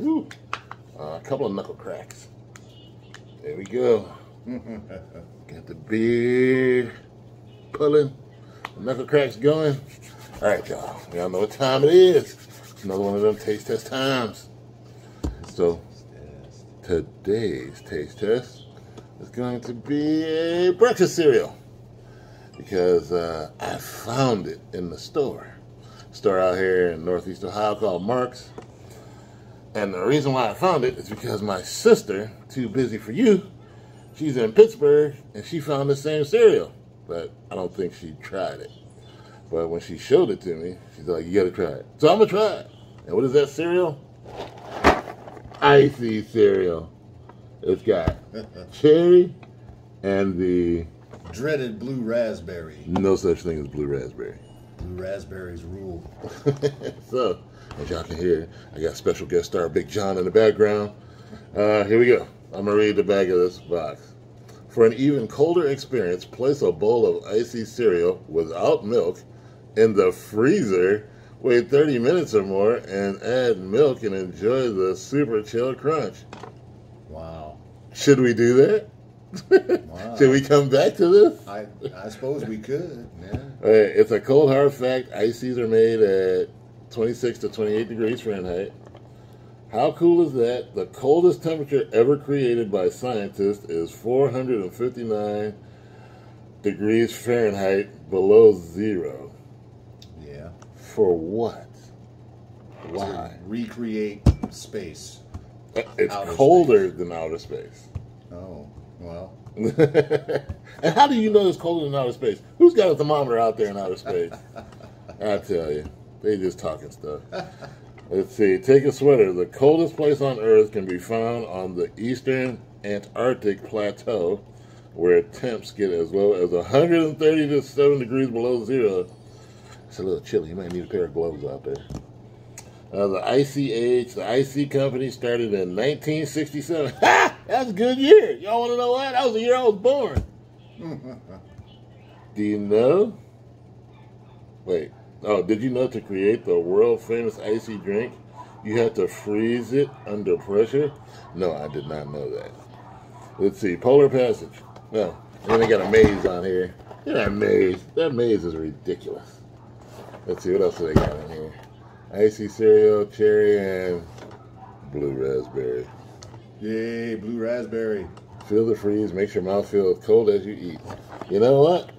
Ooh, uh, a couple of knuckle cracks. There we go. Got the beard pulling, the knuckle cracks going. All right, y'all. Y'all know what time it is. Another one of them taste test times. So today's taste test is going to be a breakfast cereal because uh, I found it in the store. Store out here in Northeast Ohio called Marc's. And the reason why I found it is because my sister, too busy for you, she's in Pittsburgh and she found the same cereal, but I don't think she tried it. But when she showed it to me, she's like, "You gotta try it." So I'm gonna try it. And what is that cereal? Icee cereal. It's got cherry and the Dreaded blue raspberry. no such thing as blue raspberry. Blue raspberries rule. so, as y'all can hear, I got special guest star Big John in the background. Uh, here we go. I'm gonna read the back of this box. For an even colder experience, place a bowl of Icee cereal without milk in the freezer. Wait 30 minutes or more and add milk and enjoy the super chill crunch. Wow. Should we do that? Wow. Should we come back to this? I I suppose we could. Yeah. Right, it's a cold hard fact. Ices are made at 26 to 28 degrees Fahrenheit. How cool is that? The coldest temperature ever created by scientists is 459 degrees Fahrenheit below zero. Yeah. For what? To Why? recreate space. Uh, it's Outer colder than outer space. Oh. Well. and how do you know it's colder than outer space? Who's got a thermometer out there in outer space? I tell you, they just talking stuff. Let's see. Take a sweater. The coldest place on Earth can be found on the eastern Antarctic plateau, where temps get as low as 130 to 7 degrees below zero. It's a little chilly. You might need a pair of gloves out there. Uh, the Icy Age, the Icee company started in 1967. Ha! That's a good year. Y'all want to know what? That was the year I was born. Do you know? Wait. Oh, did you know to create the world famous Icee drink, you have to freeze it under pressure? No, I did not know that. Let's see. Polar Passage. No. And then they got a maze on here. Look at that maze. That maze is ridiculous. Let's see. What else do they got in here? Icy cereal, cherry, and blue raspberry. Yay, blue raspberry. Feel the freeze. Makes your mouth feel as cold as you eat. You know what?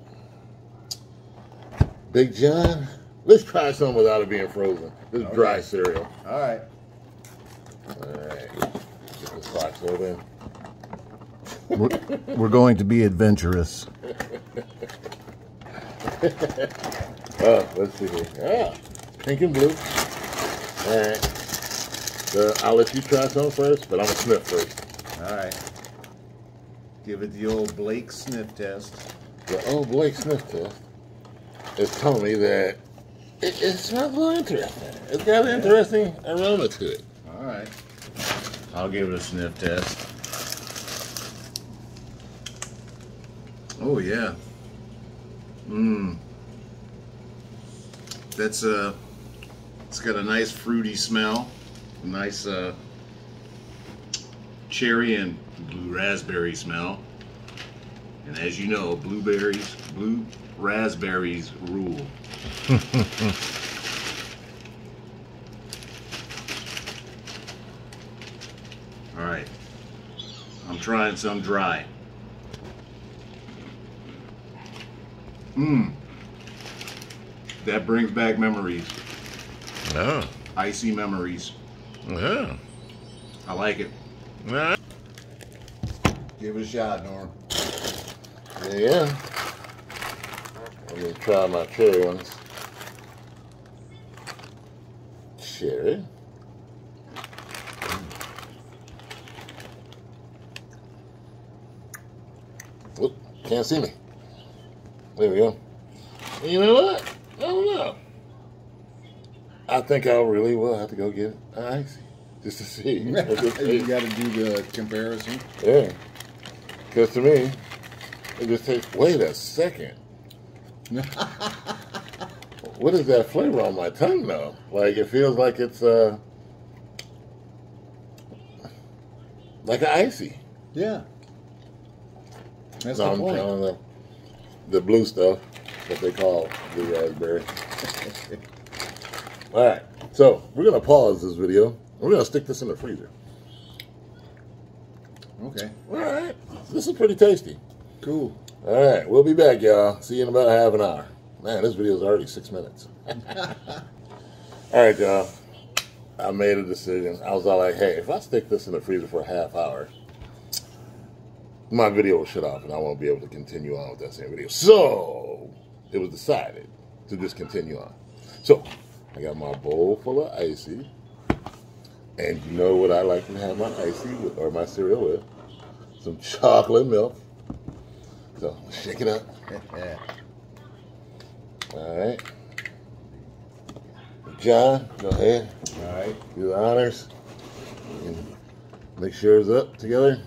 Big John, let's try some without it being frozen. This Okay. dry cereal. All right. All right. Get this box open. We're, we're going to be adventurous. Oh, let's see here. Ah, pink and blue. All right. The, I'll let you try some first, but I'm going to sniff first. All right. Give it the old Blake sniff test. The old Blake sniff test is telling me that it, it smells a little interesting. It's got an interesting aroma to it. All right. I'll give it a sniff test. Oh yeah. Mmm. That's uh it's got a nice fruity smell. Nice uh cherry and blue raspberry smell. And as you know, blueberries, blue raspberries rule. All right. I'm trying some dry. Mmm. That brings back memories. Oh, Icee memories. yeah. I like it. Yeah. Give it a shot, Norm. Yeah. Let me try my cherry ones. Cherry. Oop, can't see me. There we go. You know what? I don't know. I think I really will have to go get an Icee just to see. you got to do the comparison. Yeah. Because to me, it just takes, wait a second. what is that flavor on my tongue though? Like it feels like it's, uh, like an Icee. Yeah. That's So the I'm point. trying the, the blue stuff, that they call blue raspberry. All right, so we're gonna pause this video. We're gonna stick this in the freezer. Okay. All right, this is pretty tasty. Cool. All right, we'll be back, y'all. See you in about half an hour. Man, this video is already six minutes. all right, y'all. I made a decision. I was all like, hey, if I stick this in the freezer for a half hour, my video will shut off and I won't be able to continue on with that same video. So it was decided to just continue on. So I got my bowl full of Icee. And you know what I like to have my Icee with, or my cereal with? Some chocolate milk. So shake it up. All right. John, go ahead. All right. Do the honors. And make sure it's up together.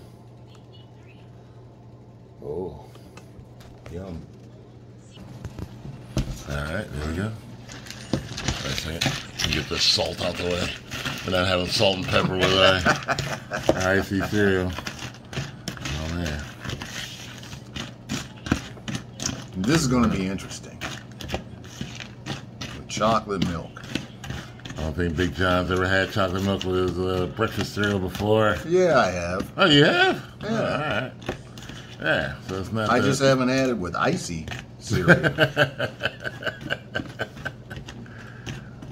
Oh. Yum. All right, there we go. Wait a second. Get the salt out the way. We're not having salt and pepper with our Icee cereal. Oh man. This is going to be interesting. Chocolate milk. I don't think Big John's ever had chocolate milk with his uh, breakfast cereal before. Yeah, I have. Oh, you have? Yeah. Oh, all right. Yeah, so it's not. I just haven't had it with Icee cereal.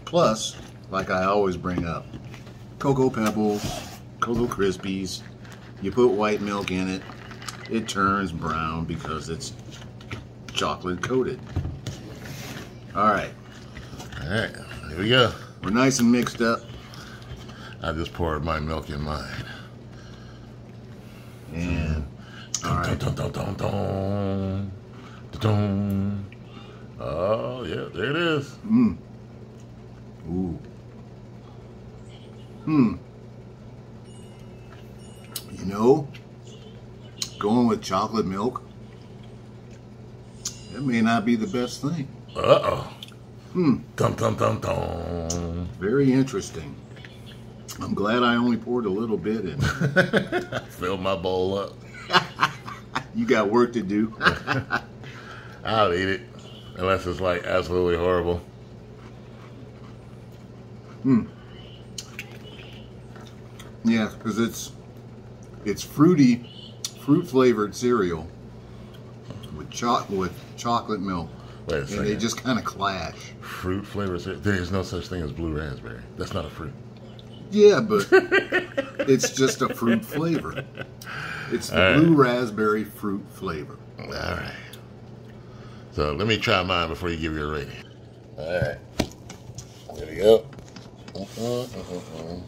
Plus, like I always bring up, Cocoa Pebbles, Cocoa Krispies, you put white milk in it, it turns brown because it's chocolate coated. All right, All right, here we go. we're nice and mixed up. I just poured my milk in mine. And all right, Dun, dun, dun, dun, dun. Oh, yeah, there it is. mm. Ooh. Hmm. You know, going with chocolate milk, that may not be the best thing. Uh oh. Hmm. Dun, dun, dun, dun. Very interesting. I'm glad I only poured a little bit in. Fill my bowl up. You got work to do. I'll eat it. Unless it's like absolutely horrible. Hmm. yeah, because it's it's fruity, fruit flavored cereal with cho- with chocolate milk, Wait a and second. they just kind of clash. Fruit flavors. There is no such thing as blue raspberry. That's not a fruit. Yeah, but it's just a fruit flavor. It's the right. blue raspberry fruit flavor. All right. So let me try mine before you give your rating. All right. There we go. Uh-uh, uh-uh, uh.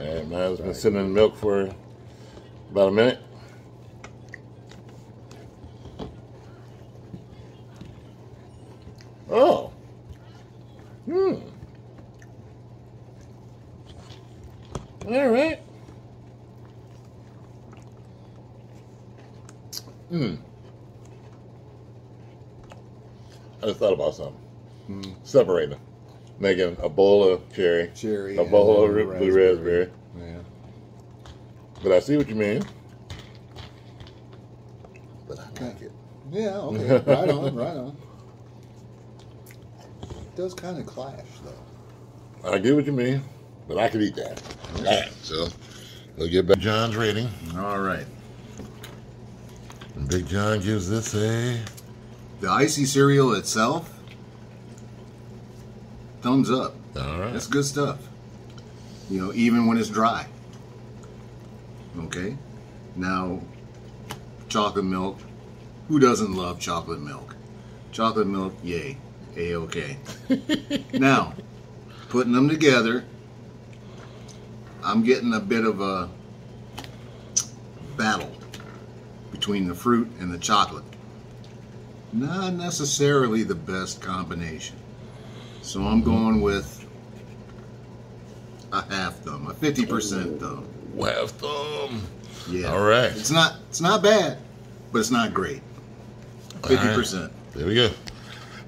All right, mine's been sitting in the milk for about a minute. Oh. Hmm. All right. Hmm. I just thought about something. Separating them. Making a bowl of cherry, Cherry. a bowl of ri- blue raspberry. Yeah. But I see what you mean. But I like it. Yeah, okay. right on, right on. It does kind of clash, though. I get what you mean. But I could eat that. All right, so we'll get back John's rating. All right. And Big John gives this a The icy cereal itself, thumbs up. all right. That's good stuff. You know, even when it's dry. Okay? Now, chocolate milk. Who doesn't love chocolate milk? Chocolate milk, yay. A okay. now, putting them together, I'm getting a bit of a battle between the fruit and the chocolate. Not necessarily the best combination. So I'm going with a half thumb, a 50% thumb. Half thumb. Yeah. All right. It's not it's not bad, but it's not great. 50%. There we go.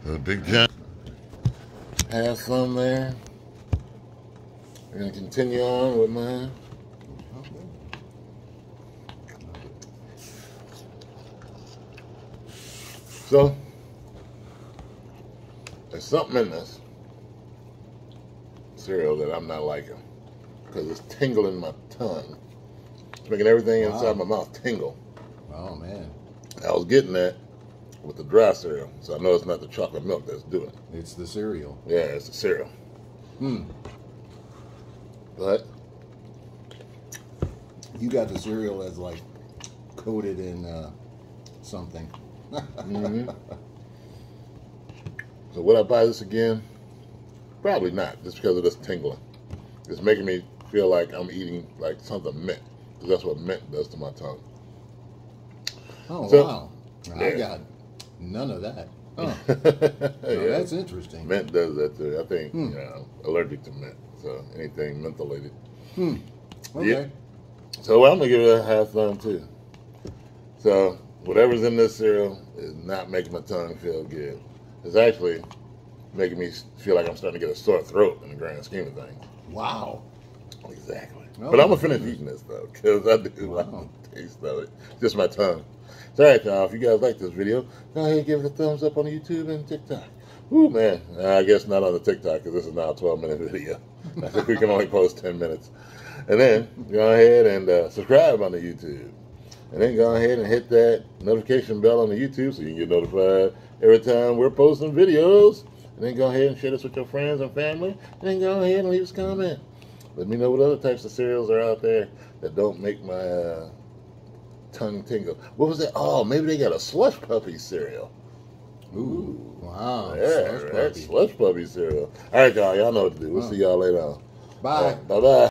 The Big John. Half thumb there. We're gonna continue on with mine. So, there's something in this cereal that I'm not liking because it's tingling my tongue. It's making everything Wow. inside my mouth tingle. Oh man, I was getting that with the dry cereal, so I know it's not the chocolate milk that's doing it. it's the cereal. Yeah, it's the cereal. Hmm. But You got the cereal as like coated in uh, something. Mhm. so would I buy this again? Probably not, just because of this tingling. It's making me feel like I'm eating like something mint, because that's what mint does to my tongue. Oh So- wow, I got none of that. Oh, yeah. that's interesting. Mint does that too. I think Hmm. you know, allergic to mint, so anything mentholated. Hmm. Okay. Yeah. So I'm gonna give it a half thumb too. So whatever's in this cereal is not making my tongue feel good. It's actually making me feel like I'm starting to get a sore throat in the grand scheme of things. Wow. Exactly. Oh, but I'm gonna finish eating this though, because I do Wow. like the taste of it. Just my tongue. So, all right, y'all. If you guys like this video, go ahead and give it a thumbs up on YouTube and TikTok. Ooh, man. I guess not on the TikTok because this is now a 12 minute video. I think we can only post 10 minutes. And then go ahead and uh, subscribe on the YouTube. And then go ahead and hit that notification bell on the YouTube so you can get notified every time we're posting videos. And then go ahead and share this with your friends and family. And then go ahead and leave us a comment. Let me know what other types of cereals are out there that don't make my uh, tongue tingle. What was that? Oh, maybe they got a Slush Puppie cereal. Ooh. Wow. yeah, Slush right. puppy. Slush Puppie cereal. All right, y'all. Y'all know what to do. We'll see y'all later on. Bye. Bye bye.